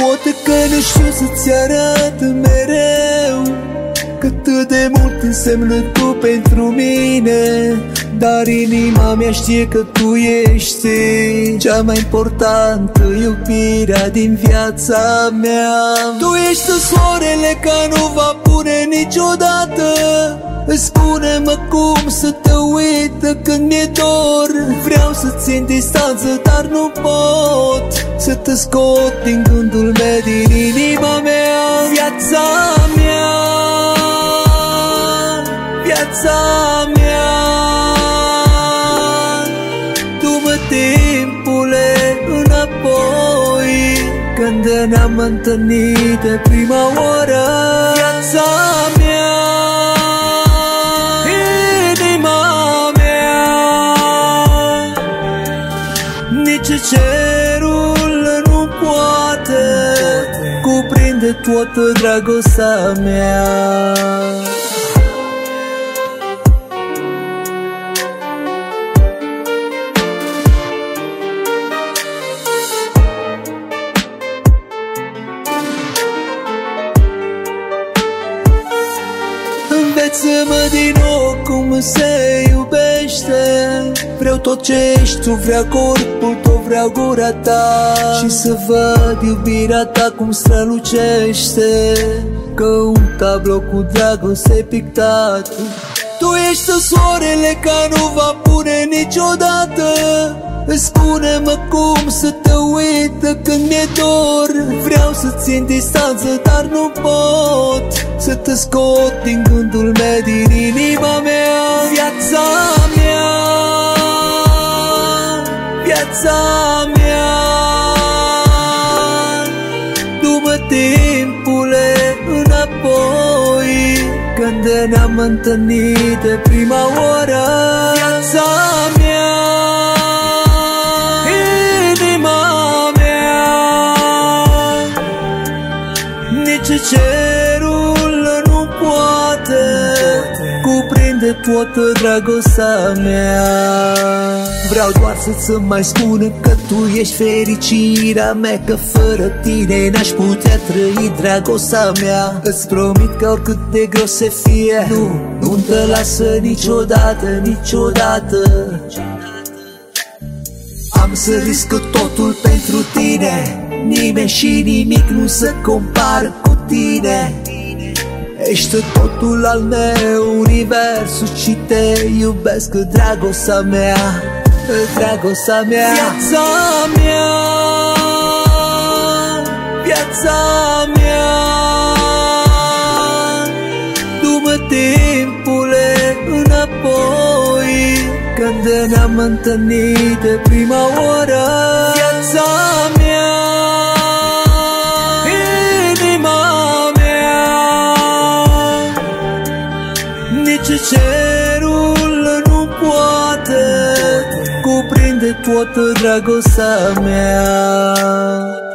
Poate că nu știu să-ți arăt mereu Cât de mult însemnă tu pentru mine Dar inima mea știe că tu ești Cea mai importantă iubirea din viața mea. Tu ești soarele care nu va pune niciodată. Spune-mă cum să te uit când mi-e dor. Vreau să țin distanță, dar nu pot Să te scot din gândul meu, din inima mea. Viața mea Viața mea. Du-mă timpule înapoi Când ne-am întâlnit de prima oară Nici cerul nu poate Cuprinde toată dragostea mea. Înveță-mă din nou cum se iubește Vreau tot ce ești tu, vreau corpul tău, vreau gura ta. Și să văd iubirea ta cum strălucește. Că un tablou cu dragoste pictat. Tu ești soarele care nu va pune niciodată. Spune-mă cum să te uit când mi-e dor. Vreau să țin distanță, dar nu pot. Să te scot din gândul meu, din inima mea. Viața Viața mea. Du-mă timpule înapoi Când ne-am întâlnit de prima oară. Viața mea Nici cerul nu poate Cuprinde toată dragostea mea Vreau doar să-ți mai spun că tu ești fericirea mea Că fără tine n-aș putea trăi dragostea mea. Îți promit că oricât de gros se fie Nu, nu te lasă niciodată, niciodată. Am să risc totul pentru tine Nimeni și nimic nu se compară cu tine. Ești totul al meu, universul și te iubesc dragostea mea Dragostea mea. Viața mea. Viața mea. Du-mă timpule înapoi. Când ne-am întâlnit de prima oară. Viața mea poate Cuprinde toată dragostea mea